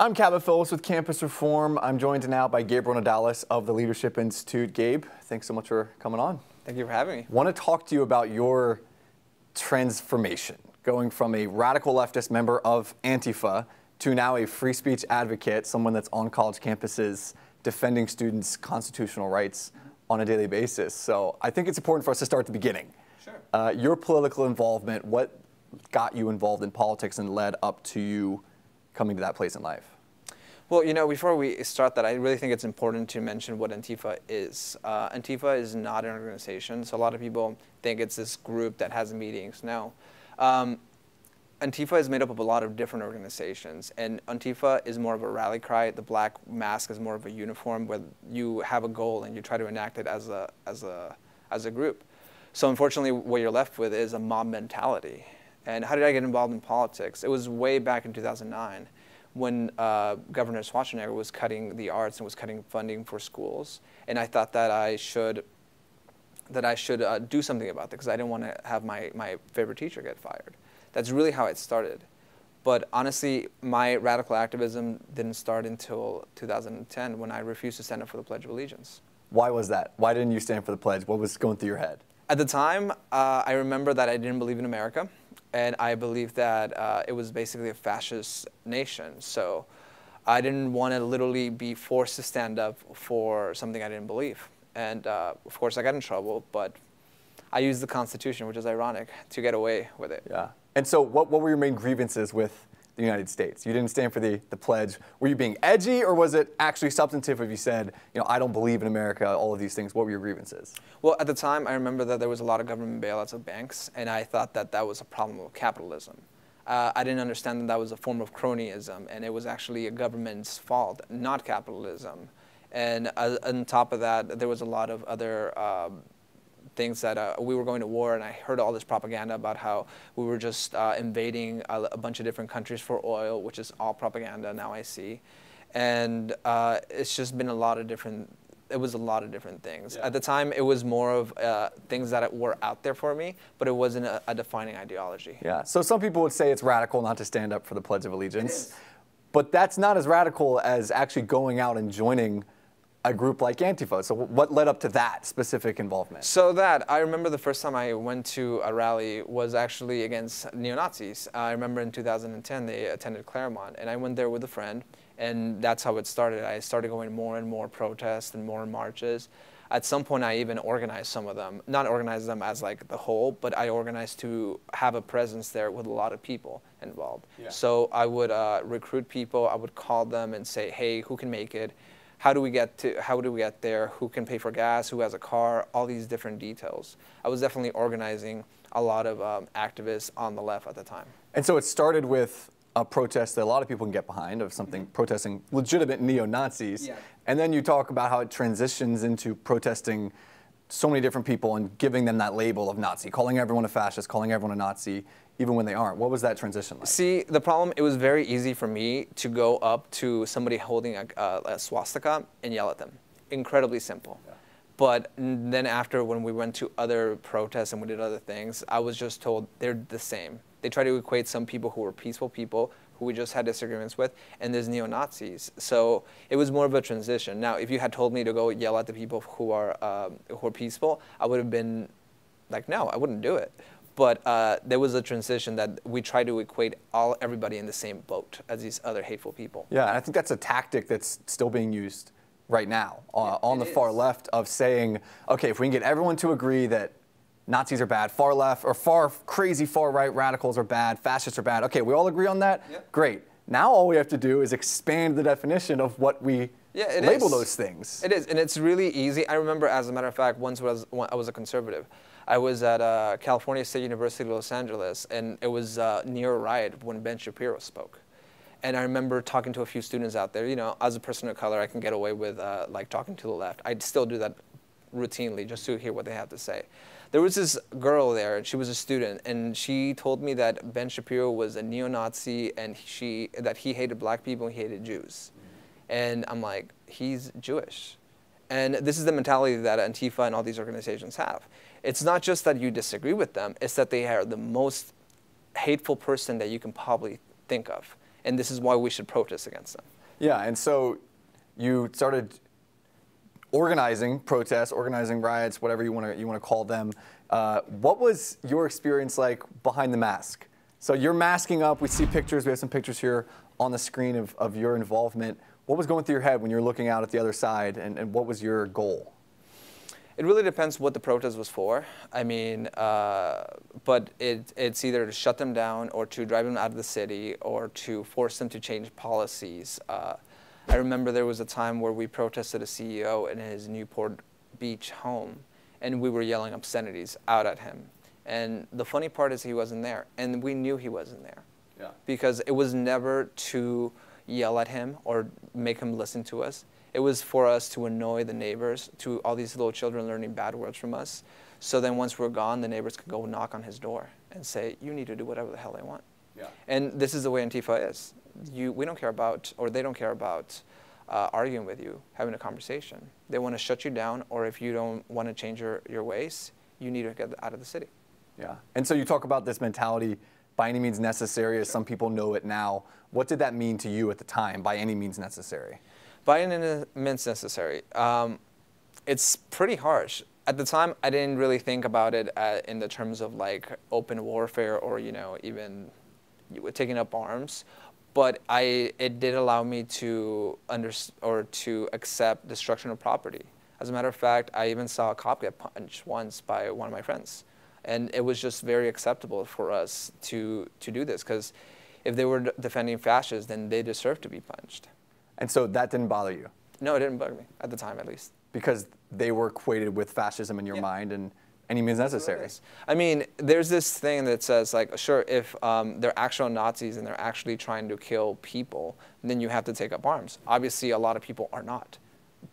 I'm Cabot Phillips with Campus Reform. I'm joined now by Gabriel Nadales of the Leadership Institute. Gabe, thanks so much for coming on. Thank you for having me. want to talk to you about your transformation, going from a radical leftist member of Antifa to now a free speech advocate, someone that's on college campuses defending students' constitutional rights on a daily basis. So I think it's important for us to start at the beginning. Sure. Uh, your political involvement, what got you involved in politics and led up to you coming to that place in life? Well, you know, before we start that, I really think it's important to mention what Antifa is. Uh, Antifa is not an organization, so a lot of people think it's this group that has meetings. No. Um, Antifa is made up of a lot of different organizations, and Antifa is more of a rally cry. The black mask is more of a uniform where you have a goal and you try to enact it as a, as a, as a group. So unfortunately, what you're left with is a mob mentality. And how did I get involved in politics? It was way back in 2009 when uh, Governor Schwarzenegger was cutting the arts and was cutting funding for schools. And I thought that I should that I should uh, do something about that because I didn't want to have my, my favorite teacher get fired. That's really how it started. But honestly, my radical activism didn't start until 2010 when I refused to stand up for the Pledge of Allegiance. Why was that? Why didn't you stand for the pledge? What was going through your head? At the time, uh, I remember that I didn't believe in America, and I believe that uh, it was basically a fascist nation. So I didn't want to literally be forced to stand up for something I didn't believe. And uh, of course, I got in trouble, but I used the Constitution, which is ironic, to get away with it. Yeah. And so, what, what were your main grievances with the United States? You didn't stand for the, the pledge. Were you being edgy, or was it actually substantive if you said, you know, I don't believe in America, all of these things? What were your grievances? Well, at the time, I remember that there was a lot of government bailouts of banks, and I thought that that was a problem of capitalism. Uh, I didn't understand that that was a form of cronyism, and it was actually a government's fault, not capitalism. And uh, on top of that, there was a lot of other um, things that uh, we were going to war, and I heard all this propaganda about how we were just uh, invading a, a, bunch of different countries for oil, which is all propaganda now I see. And uh, it's just been a lot of different, it was a lot of different things. Yeah. At the time, it was more of uh, things that were out there for me, but it wasn't a, a, defining ideology. Yeah, so some people would say it's radical not to stand up for the Pledge of Allegiance, but that's not as radical as actually going out and joining a group like Antifa. So what led up to that specific involvement? So that, I remember the first time I went to a rally was actually against neo-Nazis. I remember in 2010 they attended Claremont and I went there with a friend and that's how it started. I started going more and more protests and more marches. At some point I even organized some of them. Not organized them as like the whole, but I organized to have a presence there with a lot of people involved. Yeah. So I would uh, recruit people, I would call them and say, hey, who can make it? How do we get to how do we get there? Who can pay for gas? Who has a car? All these different details. I was definitely organizing a lot of um, activists on the left at the time. And so it started with a protest that a lot of people can get behind of something mm-hmm. protesting legitimate neo-nazis. Yeah. and then you talk about how it transitions into protesting so many different people and giving them that label of nazi calling everyone a fascist calling everyone a nazi even when they aren't. What was that transition like? See, the problem, it was very easy for me to go up to somebody holding a, a, a swastika and yell at them. Incredibly simple. Yeah. But then after, when we went to other protests and we did other things, I was just told they're the same. They try to equate some people who were peaceful people who we just had disagreements with, and there's neo-Nazis. So it was more of a transition. Now, if you had told me to go yell at the people who are um, who are peaceful, I would have been like, no, I wouldn't do it but uh, there was a transition that we try to equate all everybody in the same boat as these other hateful people. Yeah, and I think that's a tactic that's still being used right now uh, on the is. far left of saying, okay, if we can get everyone to agree that Nazis are bad, far left or far crazy far right radicals are bad, fascists are bad. Okay, we all agree on that. Yep. Great. Now all we have to do is expand the definition of what we yeah, label is. those things. It is, and it's really easy. I remember, as a matter of fact, once was, I was a conservative. I was at uh, California State University, Los Angeles, and it was uh, near a riot when Ben Shapiro spoke. And I remember talking to a few students out there. You know, as a person of color, I can get away with uh, like talking to the left. I still do that routinely just to hear what they have to say. There was this girl there, and she was a student, and she told me that Ben Shapiro was a neo-Nazi and she that he hated black people and he hated Jews. And I'm like, he's Jewish. And this is the mentality that Antifa and all these organizations have. It's not just that you disagree with them, it's that they are the most hateful person that you can probably think of. and this is why we should protest against them. Yeah, and so you started organizing protests, organizing riots, whatever you want to you want to call them. Uh, what was your experience like behind the mask? So you're masking up. We see pictures. We have some pictures here on the screen of, of your involvement. What was going through your head when you're looking out at the other side, and, and what was your goal? It really depends what the protest was for. I mean, uh, but it, it's either to shut them down or to drive them out of the city or to force them to change policies. Uh, I remember there was a time where we protested a CEO in his Newport Beach home, and we were yelling obscenities out at him. And the funny part is he wasn't there, and we knew he wasn't there. Yeah. Because it was never to yell at him or make him listen to us. It was for us to annoy the neighbors, to all these little children learning bad words from us. So then once we're gone, the neighbors could go knock on his door and say, you need to do whatever the hell they want. Yeah. And this is the way Antifa is. You, we don't care about, or they don't care about uh, arguing with you, having a conversation. They want to shut you down, or if you don't want to change your, your ways, you need to get out of the city. Yeah. And so you talk about this mentality by any means necessary, as some people know it now. What did that mean to you at the time, by any means necessary? Means necessary. Um, it's pretty harsh. At the time, I didn't really think about it uh, in the terms of like open warfare or, you know, even taking up arms. But I, it did allow me to under, or to accept destruction of property. As a matter of fact, I even saw a cop get punched once by one of my friends. And it was just very acceptable for us to, to do this because if they were defending fascists, then they deserve to be punched. And so that didn't bother you? No, it didn't bug me, at the time at least. Because they were equated with fascism in your yeah. mind and any means necessary. I mean, there's this thing that says, like, sure, if um, they're actual Nazis and they're actually trying to kill people, then you have to take up arms. Obviously, a lot of people are not.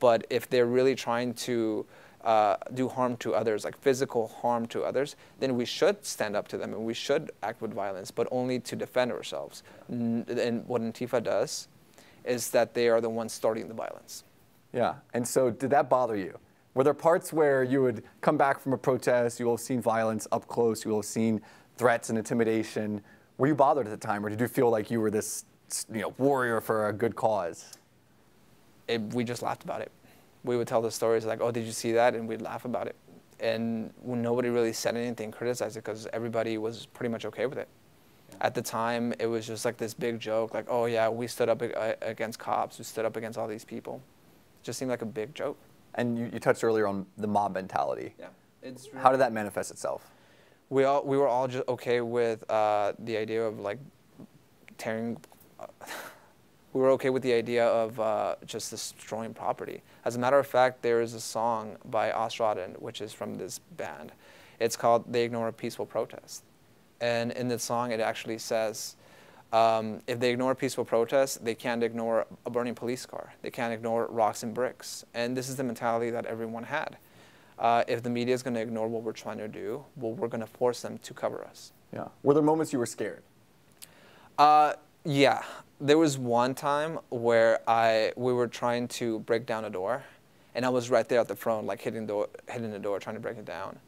But if they're really trying to uh, do harm to others, like physical harm to others, then we should stand up to them and we should act with violence, but only to defend ourselves. And what Antifa does is that they are the ones starting the violence. Yeah. And so, did that bother you? Were there parts where you would come back from a protest, you will have seen violence up close, you will have seen threats and intimidation? Were you bothered at the time, or did you feel like you were this you know, warrior for a good cause? It, we just laughed about it. We would tell the stories like, oh, did you see that? And we'd laugh about it. And nobody really said anything, criticized it, because everybody was pretty much okay with it. At the time, it was just like this big joke, like, oh yeah, we stood up against cops, we stood up against all these people. It just seemed like a big joke. And you, you touched earlier on the mob mentality. Yeah. It's really How did that manifest itself? We all we were all just okay with uh, the idea of like tearing. Uh, we were okay with the idea of uh, just destroying property. As a matter of fact, there is a song by Ostraden, which is from this band. It's called "They Ignore a Peaceful Protest," and in the song, it actually says um, if they ignore peaceful protests, they can't ignore a burning police car. They can't ignore rocks and bricks. And this is the mentality that everyone had. Uh, if the media is going to ignore what we're trying to do, well, we're going to force them to cover us. Yeah. Were there moments you were scared? Uh, yeah. There was one time where I we were trying to break down a door, and I was right there at the front, like hitting the door, hitting the door, trying to break it down.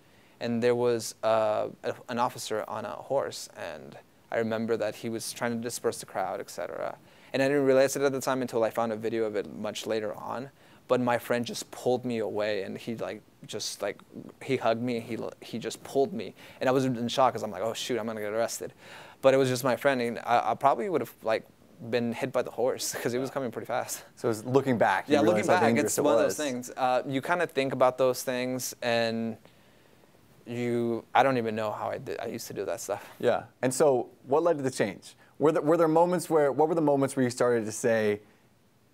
And there was uh, an officer on a horse, and I remember that he was trying to disperse the crowd, etc. And I didn't realize it at the time until I found a video of it much later on. But my friend just pulled me away, and he like just like he hugged me. He he just pulled me, and I was in shock because I'm like, oh shoot, I'm gonna get arrested. But it was just my friend, and I, I probably would have like been hit by the horse because he was coming pretty fast. So it was looking back. Yeah, looking back, it's one of those things. Uh, you kind of think about those things, and you I don't even know how I did I used to do that stuff. Yeah. And so what led to the change? Were there, were there moments where what were the moments where you started to say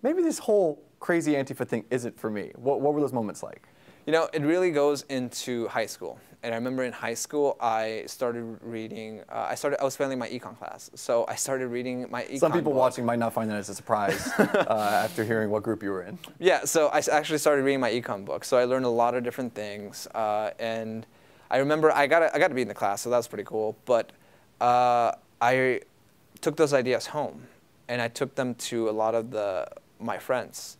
maybe this whole crazy Antifa thing isn't for me? What what were those moments like? You know, it really goes into high school. And I remember in high school, I started reading. Uh, I started. I was failing my econ class, so I started reading my econ. Some people book. watching might not find that as a surprise uh, after hearing what group you were in. Yeah, so I actually started reading my econ book. So I learned a lot of different things, uh, and I remember I got I got to be in the class, so that was pretty cool. But uh, I took those ideas home, and I took them to a lot of the my friends.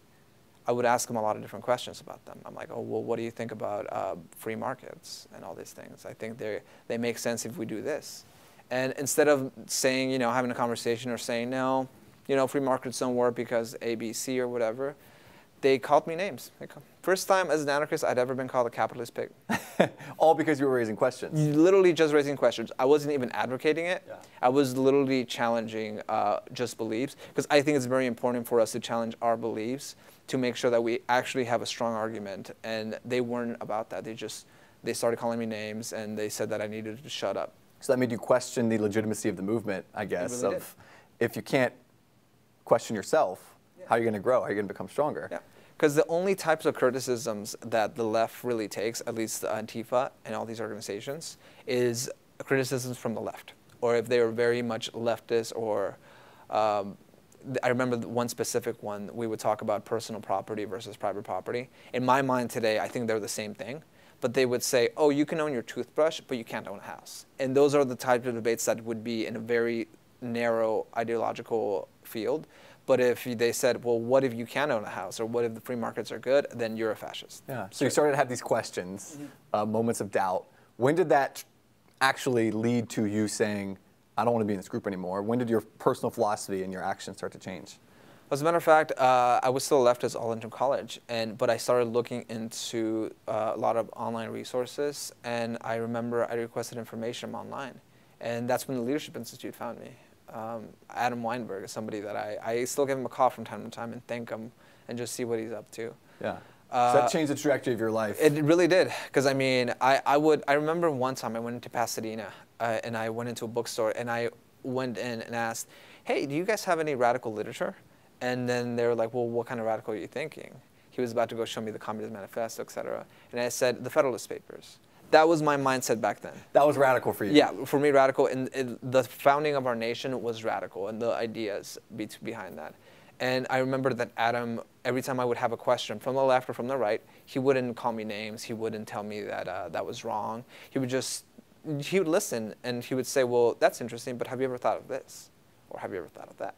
I would ask them a lot of different questions about them. I'm like, oh, well, what do you think about uh, free markets and all these things? I think they they make sense if we do this. And instead of saying, you know, having a conversation or saying no, you know, free markets don't work because A, B, C, or whatever, they called me names. First time as an anarchist I'd ever been called a capitalist pig. All because you were raising questions. Literally just raising questions. I wasn't even advocating it. Yeah. I was literally challenging uh, just beliefs because I think it's very important for us to challenge our beliefs to make sure that we actually have a strong argument. And they weren't about that. They just they started calling me names and they said that I needed to shut up. So that made you question the legitimacy of the movement, I guess. Really of did. if you can't question yourself. How are you going to grow? How are you going to become stronger? Yeah. Because the only types of criticisms that the left really takes, at least Antifa and all these organizations, is criticisms from the left. Or if they are very much leftist or um, I remember one specific one, we would talk about personal property versus private property. In my mind today, I think they're the same thing. But they would say, oh, you can own your toothbrush, but you can't own a house. And those are the types of debates that would be in a very narrow ideological field. But if they said, well, what if you can own a house, or what if the free markets are good, then you're a fascist. Yeah. So you started to have these questions, mm-hmm. uh, moments of doubt. When did that actually lead to you saying, I don't want to be in this group anymore? When did your personal philosophy and your actions start to change? As a matter of fact, uh, I was still left as all into college, and but I started looking into uh, a lot of online resources, and I remember I requested information online, and that's when the Leadership Institute found me um, Adam Weinberg is somebody that I, I still give him a call from time to time and thank him and just see what he's up to. Yeah. Uh, so that changed the trajectory of your life. It really did, because I mean, I, I would I remember one time I went into Pasadena uh, and I went into a bookstore and I went in and asked, "Hey, do you guys have any radical literature?" And then they were like, "Well, what kind of radical are you thinking?" He was about to go show me the Communist Manifesto, etc. And I said, "The Federalist Papers." That was my mindset back then. That was radical for you. Yeah, for me, radical. And the founding of our nation was radical, and the ideas be behind that. And I remember that Adam, every time I would have a question from the left or from the right, he wouldn't call me names. He wouldn't tell me that uh, that was wrong. He would just, he would listen and he would say, well, that's interesting, but have you ever thought of this? Or have you ever thought of that?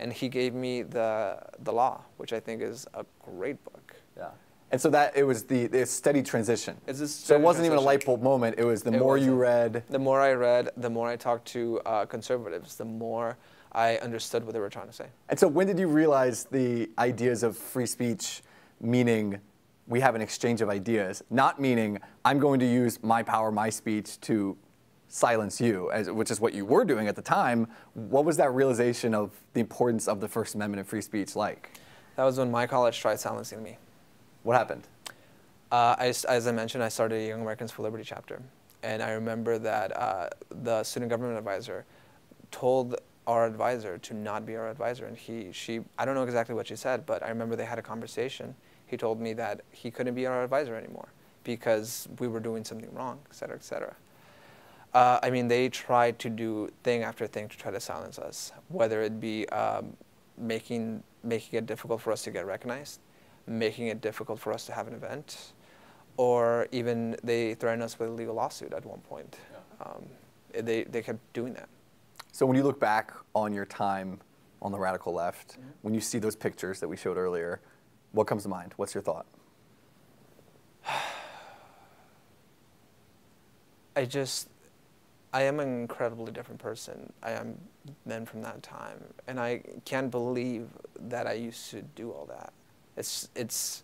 And he gave me the, the law, which I think is a great book. Yeah. And so that it was the, the steady transition. Steady so it wasn't transition. even a light bulb moment. It was the it more wasn't. you read. The more I read, the more I talked to uh, conservatives, the more I understood what they were trying to say. And so when did you realize the ideas of free speech, meaning we have an exchange of ideas, not meaning I'm going to use my power, my speech to silence you, as, which is what you were doing at the time. What was that realization of the importance of the First Amendment and free speech like? That was when my college tried silencing me. What happened? Uh, I, as I mentioned, I started a Young Americans for Liberty chapter. And I remember that uh, the student government advisor told our advisor to not be our advisor. And he, she, I don't know exactly what she said, but I remember they had a conversation. He told me that he couldn't be our advisor anymore because we were doing something wrong, et cetera, et cetera. Uh, I mean, they tried to do thing after thing to try to silence us, whether it be um, making, making it difficult for us to get recognized, making it difficult for us to have an event, or even they threatened us with a legal lawsuit at one point. Yeah. Um, they, they kept doing that. So when you look back on your time on the radical left, mm-hmm. when you see those pictures that we showed earlier, what comes to mind? What's your thought? I just, I am an incredibly different person. I am then from that time. And I can't believe that I used to do all that. It's it's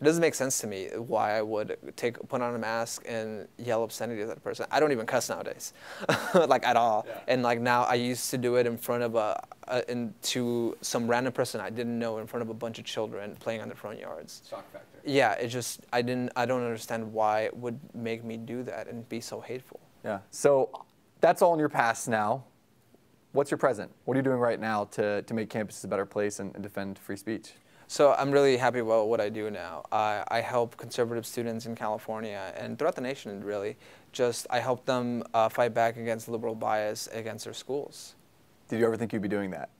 it doesn't make sense to me why I would take put on a mask and yell obscenity at a person. I don't even cuss nowadays, like at all. Yeah. And like now, I used to do it in front of a, a in, to some random person I didn't know in front of a bunch of children playing on their front yards. Shock factor. Yeah, it just I didn't I don't understand why it would make me do that and be so hateful. Yeah. So that's all in your past now. What's your present? What are you doing right now to, to make campuses a better place and, and defend free speech? So I'm really happy about what I do now. I, I help conservative students in California and throughout the nation, really. Just I help them uh, fight back against liberal bias against their schools. Did you ever think you'd be doing that?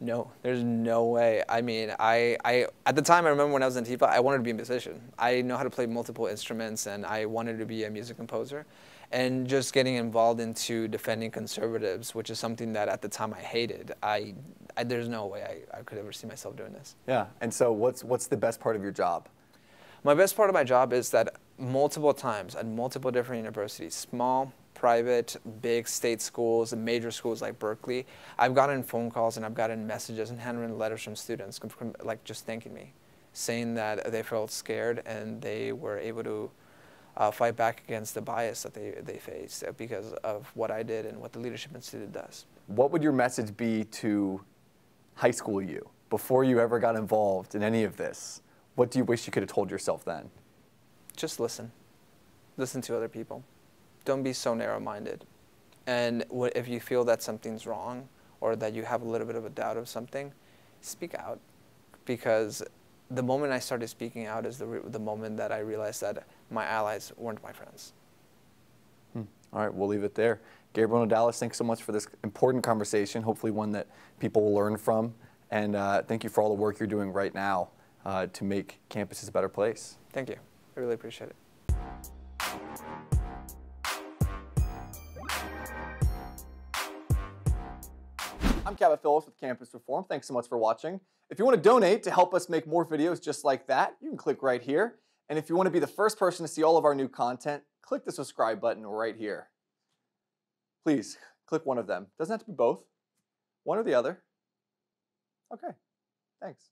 No, there's no way. I mean, I, I at the time I remember when I was in Antifa, I wanted to be a musician. I know how to play multiple instruments, and I wanted to be a music composer and just getting involved into defending conservatives, which is something that at the time I hated. I, I there's no way I, I could ever see myself doing this. Yeah. And so, what's what's the best part of your job? My best part of my job is that multiple times at multiple different universities, small, private, big state schools, and major schools like Berkeley, I've gotten phone calls and I've gotten messages and handwritten letters from students, like just thanking me, saying that they felt scared and they were able to uh, fight back against the bias that they, they face because of what I did and what the Leadership Institute does. What would your message be to high school you before you ever got involved in any of this? What do you wish you could have told yourself then? Just listen. Listen to other people. Don't be so narrow minded. And if you feel that something's wrong or that you have a little bit of a doubt of something, speak out. Because the moment I started speaking out is the, the moment that I realized that my allies weren't my friends. Hmm. All right, we'll leave it there. Gabriel Nadales, thanks so much for this important conversation, hopefully one that people will learn from. And uh, thank you for all the work you're doing right now uh, to make campuses a better place. Thank you. I really appreciate it. Cabot Phillips with Campus Reform. Thanks so much for watching. If you want to donate to help us make more videos just like that, you can click right here. And if you want to be the first person to see all of our new content, click the subscribe button right here. Please click one of them. Doesn't have to be both. One or the other. Okay. Thanks.